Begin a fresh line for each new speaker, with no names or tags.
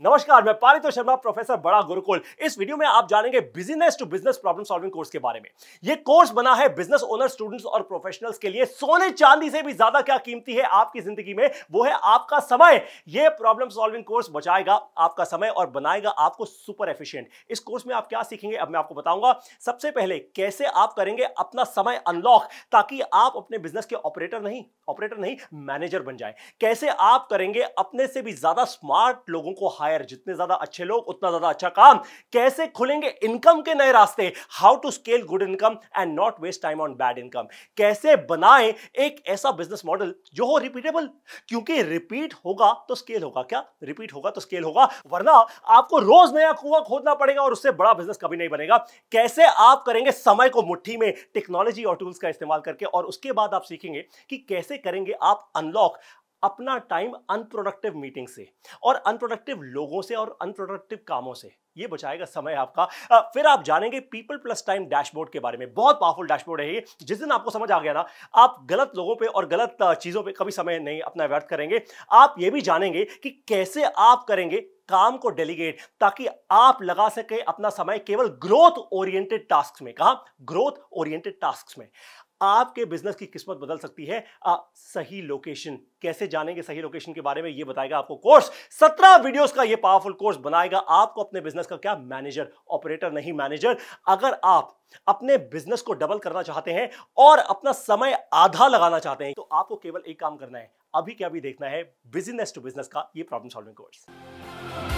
नमस्कार, मैं पारितो शर्मा, प्रोफेसर बड़ा गुरुकुल। इस वीडियो में आप जानेंगे business to business problem solving course के बारे में। यह कोर्स बना है बिज़नेस ओनर स्टूडेंट्स और प्रोफेशनल्स के लिए। सोने चांदी से भी ज़्यादा क्या कीमती है आपकी ज़िंदगी में, वो है आपका समय। यह प्रॉब्लम सॉल्विंग कोर्स बचाएगा आपका समय और बनाएगा आपको सुपर एफिशिएंट इस कोर्स में आप क्या सीखेंगे, अब मैं आपको बताऊँगा। सबसे पहले, कैसे आप करेंगे अपना समय अनलॉक ताकि आप अपने बिज़नेस के ऑपरेटर नहीं ऑपरेटर नहीं मैनेजर बन जाए। कैसे आप करेंगे, अपने से भी ज़्यादा स्मार्ट लोगों को हायर जितने ज़्यादा अच्छे लोग, उतना ज़्यादा अच्छा काम। कैसे खुलेंगे इनकम के नए रास्ते? How to scale good income and not waste time on bad income कैसे बनाएँ एक ऐसा बिज़नेस मॉडल जो हो रिपीटेबल क्योंकि रिपीट होगा तो स्केल होगा क्या? रिपीट होगा तो स्केल होगा, वरना आपको रोज नया कुआँ खोदना पड़ेगा और उससे बड़ा बिज़नेस कभी नहीं बनेगा। कैसे आप करेंगे समय को मुट्ठी में टेक्नोलॉजी और टूल्स का इस्तेमाल करके और उसके बाद आप सीखेंगे कि कैसे करेंगे आप अनलॉक अपना टाइम अनप्रोडक्टिव मीटिंग से और अनप्रोडक्टिव लोगों से और अनप्रोडक्टिव कामों से। ये बचाएगा समय आपका। फिर आप जानेंगे पीपल प्लस टाइम डैशबोर्ड के बारे में। बहुत पावरफुल डैशबोर्ड है ये। जिस दिन आपको समझ आ गया ना, आप गलत लोगों पे और गलत चीज़ों पे कभी समय नहीं अपना व्यर्थ करेंगे। आप ये भी जानेंगे कि कैसे आप करेंगे काम को डेलीगेट ताकि आप लगा सके अपना समय केवल ग्रोथ ओरिएंटेड टास्क में। कहा? ग्रोथ ओरिएंटेड टास्क में। आपके बिज़नेस की किस्मत बदल सकती है। आ, सही लोकेशन। कैसे जानेंगे सही लोकेशन के बारे में? ये बताएगा आपको कोर्स। सत्रह वीडियोस का ये पावरफुल कोर्स बनाएगा आपको अपने बिज़नेस का क्या मैनेजर? ऑपरेटर नहीं मैनेजर। अगर आप अपने बिज़नेस को डबल करना चाहते हैं और अपना समय आधा लगाना चाहते हैं तो आपको केवल एक काम करना है। अभी क्या भी देखना है। बिज़नेस टू बिज़नेस का ये प्रॉब्लम सॉल्विंग कोर्स